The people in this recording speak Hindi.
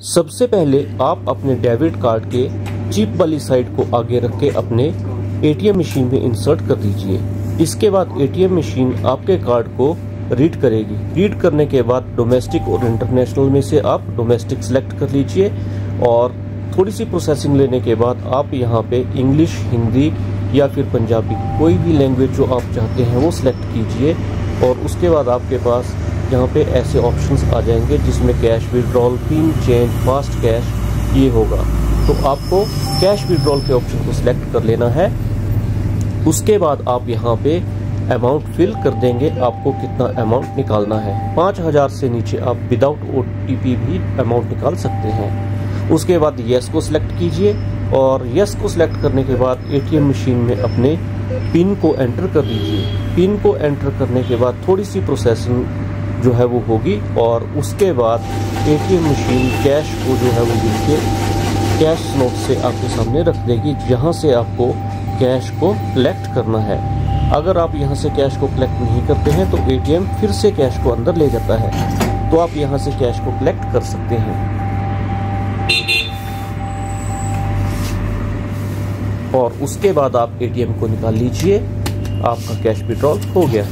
सबसे पहले आप अपने डेबिट कार्ड के चिप वाली साइड को आगे रख के अपने एटीएम मशीन में इंसर्ट कर दीजिए। इसके बाद एटीएम मशीन आपके कार्ड को रीड करेगी। रीड करने के बाद डोमेस्टिक और इंटरनेशनल में से आप डोमेस्टिक सेलेक्ट कर लीजिए और थोड़ी सी प्रोसेसिंग लेने के बाद आप यहाँ पे इंग्लिश, हिंदी या फिर पंजाबी कोई भी लैंग्वेज जो आप चाहते हैं वो सिलेक्ट कीजिए और उसके बाद आपके पास यहाँ पे ऐसे ऑप्शंस आ जाएँगे जिसमें cash withdrawal PIN change fast cash ये होगा। तो आपको कैश विड्रॉल के ऑप्शन को सिलेक्ट कर लेना है। उसके बाद आप यहाँ पे अमाउंट फिल कर देंगे। आपको कितना अमाउंट निकालना है? पाँच हज़ार से नीचे आप विदाउट ओटीपी भी अमाउंट निकाल सकते हैं। उसके बाद येस को सिलेक्ट कीजिए और यस को सिलेक्ट करने के बाद एटीएम मशीन में अपने पिन को एंटर कर दीजिए। पिन को एंटर करने के बाद थोड़ी सी प्रोसेसिंग जो है वो होगी और उसके बाद एटीएम मशीन कैश को जो है वो गिन कैश नोट से आपके सामने रख देगी, जहाँ से आपको कैश को कलेक्ट करना है। अगर आप यहाँ से कैश को कलेक्ट नहीं करते हैं तो एटीएम फिर से कैश को अंदर ले जाता है। तो आप यहाँ से कैश को कलेक्ट कर सकते हैं। और उसके बाद आप एटीएम को निकाल लीजिए, आपका कैश विड्रॉल हो गया।